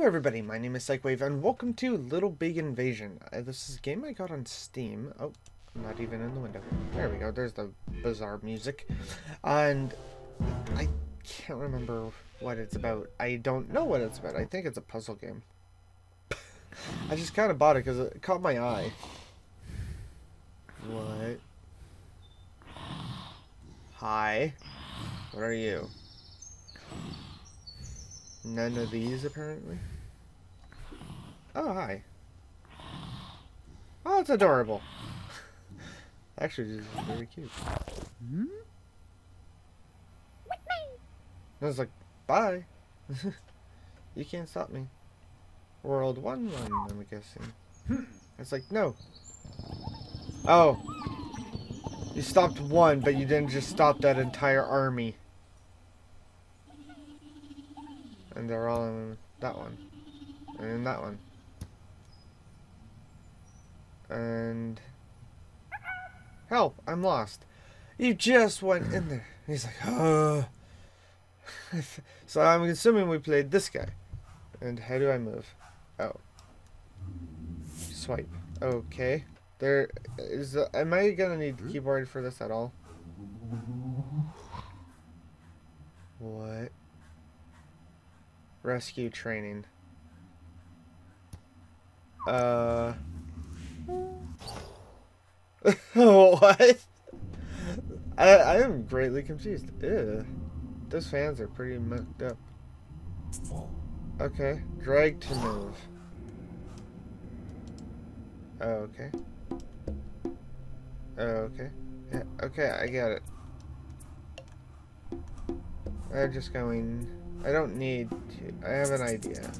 Hello everybody, my name is Psychewave and welcome to Little Big Invasion. Uh, this is a game I got on Steam. Oh, not even in the window. There we go, there's the bizarre music. And I can't remember what it's about. I don't know what it's about. I think it's a puzzle game. I just kind of bought it because it caught my eye. What? Hi. What are you? None of these, apparently. Oh, hi. Oh, it's adorable. Actually, this is very cute. Hmm? I was like, bye. you can't stop me. World 1 1, I'm guessing. It's like, no. Oh. You stopped one, but you didn't just stop that entire army. And they're all in that one. And in that one. And... Help! I'm lost. You just went in there. He's like, oh. so I'm assuming we played this guy. And how do I move? Oh. Swipe. Okay. There is. A, am I gonna need the keyboard for this at all? What? Rescue training. Uh. what? I I am greatly confused. Ew. Those fans are pretty mucked up. Okay. Drag to move. Okay. Okay. Yeah, okay, I get it. I'm just going... I don't need to... I have an idea.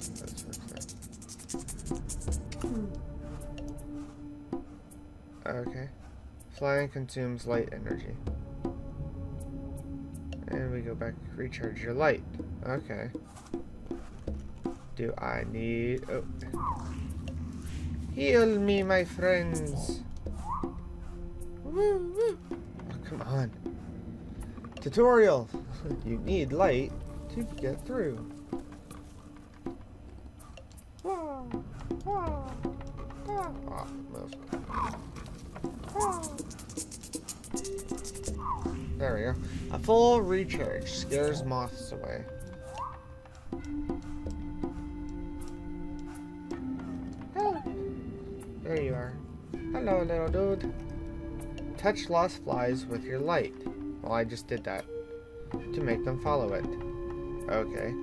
Okay. Flying consumes light energy. And we go back, recharge your light. Okay. Do I need... Oh. Heal me, my friends. Woo, woo. Oh, come on. Tutorial. you need light to get through. Move. There we go. A full recharge scares moths away. There you are. Hello, little dude. Touch lost flies with your light. Well, I just did that. To make them follow it. Okay.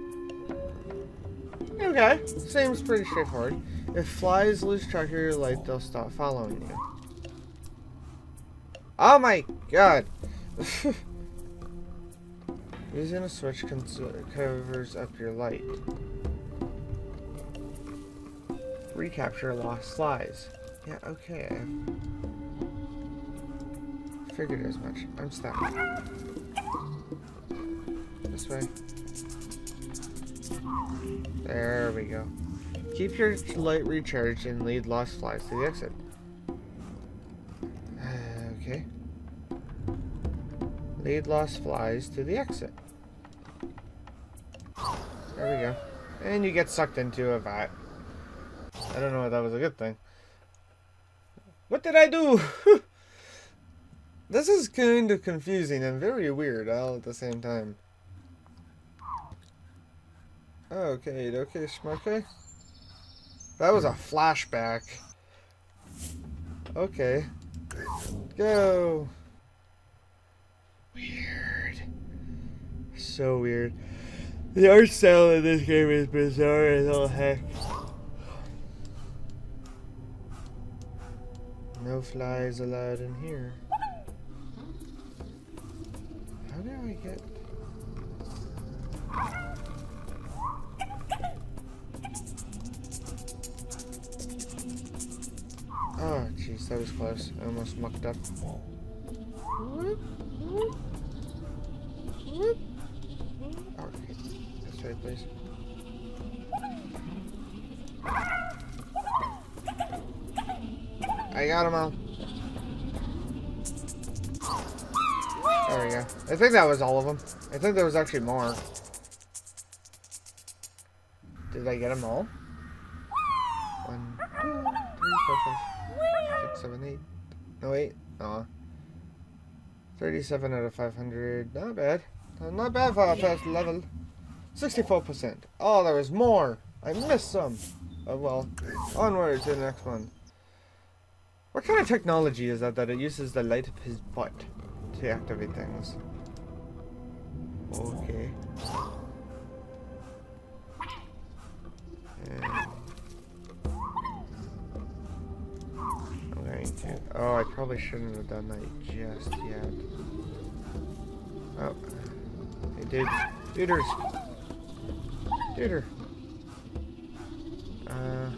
Okay. Seems pretty straightforward. If flies lose track of your light, they'll stop following you. Oh my god! Using a switch covers up your light. Recapture lost flies. Yeah, okay. Figured as much. I'm stuck. This way. There we go. Keep your light recharged and lead lost flies to the exit. Uh, okay. Lead lost flies to the exit. There we go. And you get sucked into a vat. I don't know if that was a good thing. What did I do? this is kind of confusing and very weird all at the same time. Okay, okay, schmucky. That was a flashback. Okay. Go. Weird. So weird. The art style in this game is bizarre as all heck. No flies allowed in here. How do I get... Jeez, that was close. I almost mucked up. Okay, this way, please. I got him all. There we go. I think that was all of them. I think there was actually more. Did I get them all? One, two, three, four, five, seven, eight. No, wait. Aw. 37 out of 500. Not bad. Not bad for a first level. 64%. Oh, there was more. I missed some. Oh well. Onward to the next one. What kind of technology is that that it uses the light of his butt to activate things? Okay. Oh, I probably shouldn't have done that just yet. Oh. Hey, dude. Duders. Duder. Uh.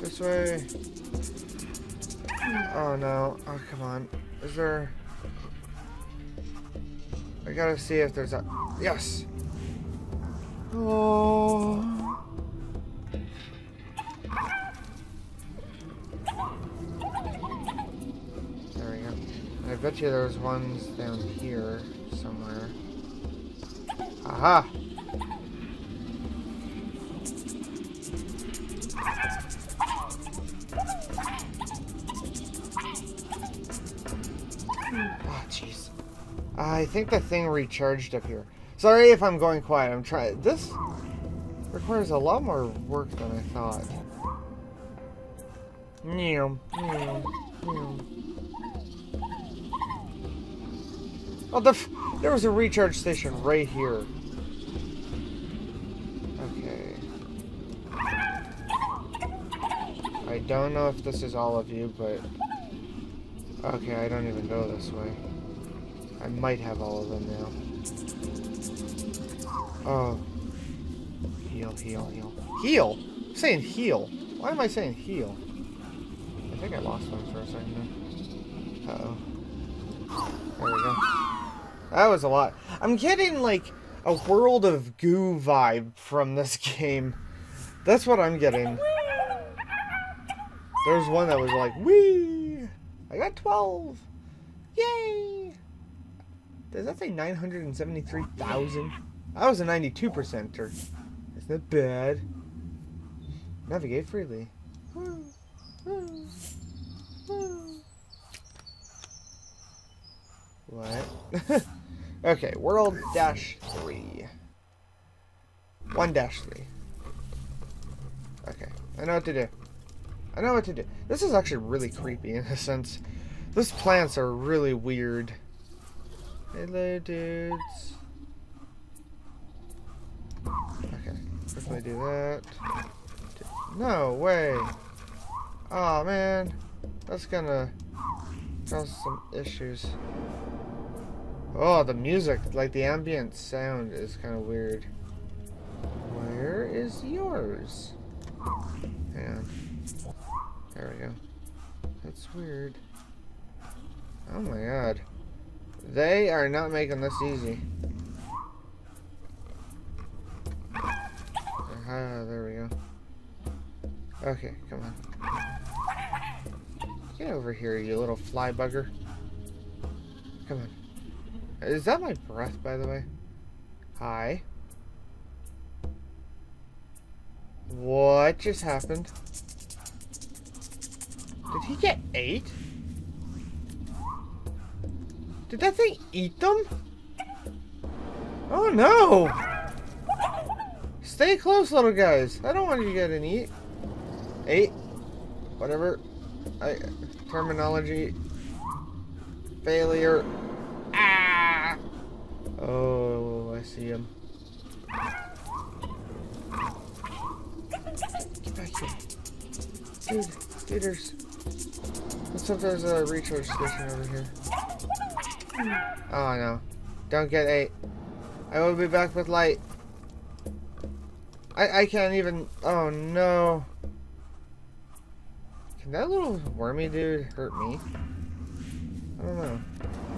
This way. Oh no. Oh, come on. Is there... I gotta see if there's a... Yes! There we go. I bet you there's ones down here somewhere. Aha! Oh, jeez. I think the thing recharged up here. Sorry if I'm going quiet. I'm trying. This requires a lot more work than I thought. Meow, meow, meow. Oh, the there was a recharge station right here. Okay. I don't know if this is all of you, but... Okay, I don't even go this way. I might have all of them now. Oh. Heal, heal, heal. Heal? I'm saying heal. Why am I saying heal? I think I lost one for a second Uh-oh. There we go. That was a lot. I'm getting like a world of goo vibe from this game. That's what I'm getting. There's one that was like, wee! I got 12! Yay! Does that say 973,000? I was a 92%er. Isn't that bad? Navigate freely. What? okay, world dash three. One dash three. Okay, I know what to do. I know what to do. This is actually really creepy in a sense. Those plants are really weird. Hello, dudes. Quickly do that. No way. Oh man, that's gonna cause some issues. Oh, the music, like the ambient sound is kind of weird. Where is yours? And there we go. That's weird. Oh my god. They are not making this easy. Ah, there we go. Okay, come on. Get over here, you little fly bugger. Come on. Is that my breath, by the way? Hi. What just happened? Did he get eight? Did that thing eat them? Oh no! Stay close, little guys. I don't want you to get an eat. Eight. Whatever. I, terminology. Failure. Ah! Oh, I see him. Get back here. Dude, theaters. There's a recharge station over here. Oh no. Don't get eight. I will be back with light. I, I can't even... Oh no. Can that little wormy dude hurt me? I don't know.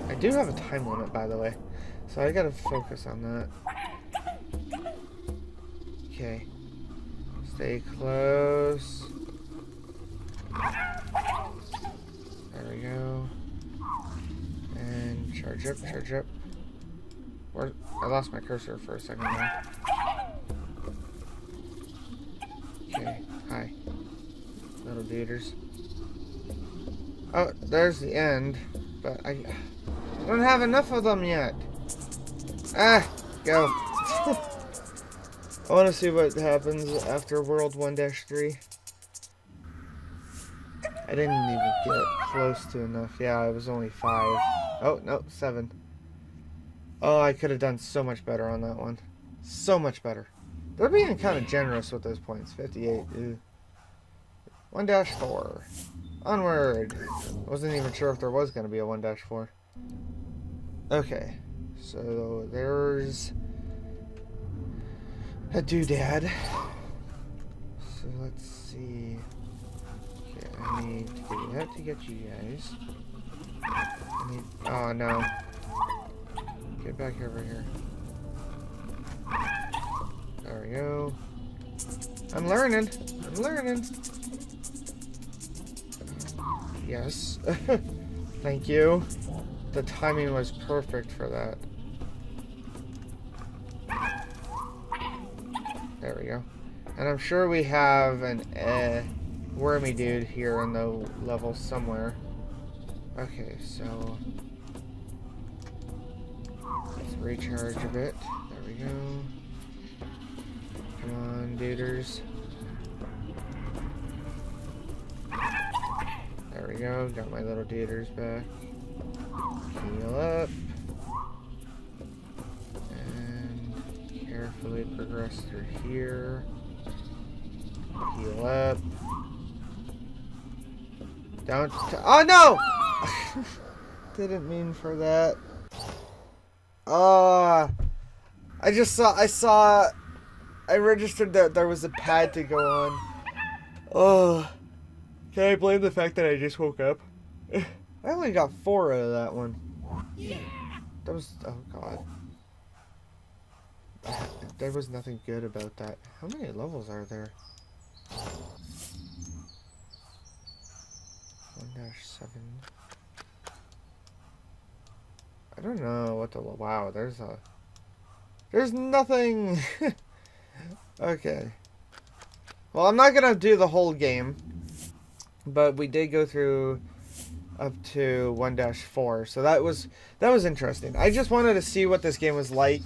I do have a time limit, by the way. So I gotta focus on that. Okay. Stay close. There we go. And Charge up, charge up. Where I lost my cursor for a second there. Little duders. Oh, there's the end. But I, don't have enough of them yet. Ah, go. I want to see what happens after World 1-3. I didn't even get close to enough. Yeah, I was only 5. Oh, no, 7. Oh, I could have done so much better on that one. So much better. They're being kind of generous with those points. 58. 1-4. Onward. I wasn't even sure if there was going to be a 1-4. Okay. So there's a doodad. So let's see. Okay, I need to do that to get you guys. I need. Oh no. Get back over here. There we go. I'm learning. I'm learning. Yes. Thank you. The timing was perfect for that. There we go. And I'm sure we have an eh, wormy dude here in the level somewhere. Okay, so let's recharge a bit. There we go. Come on, duders. We go. Got my little duders back. Heal up. carefully progress through here. Heal up. Don't. Oh no! Didn't mean for that. Oh, I just saw. I saw. I registered that there was a pad to go on. Oh, can I blame the fact that I just woke up? I only got four out of that one. Yeah. That was. Oh god. There was nothing good about that. How many levels are there? 1-7. I don't know what the... Wow, there's a... There's nothing... okay. Well, I'm not to do the whole game. But we did go through up to 1-4. So that was that was interesting. I just wanted to see what this game was like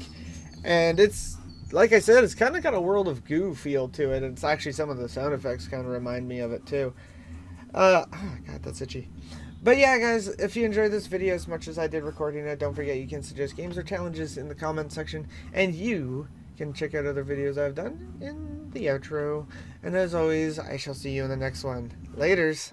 and it's, like I said, it's kind of got a World of Goo feel to it. It's actually some of the sound effects kind of remind me of it too. Uh, oh God, that's itchy. But yeah, guys, if you enjoyed this video as much as I did recording it, don't forget you can suggest games or challenges in the comment section. And you check out other videos I've done in the outro. And as always, I shall see you in the next one. Laters!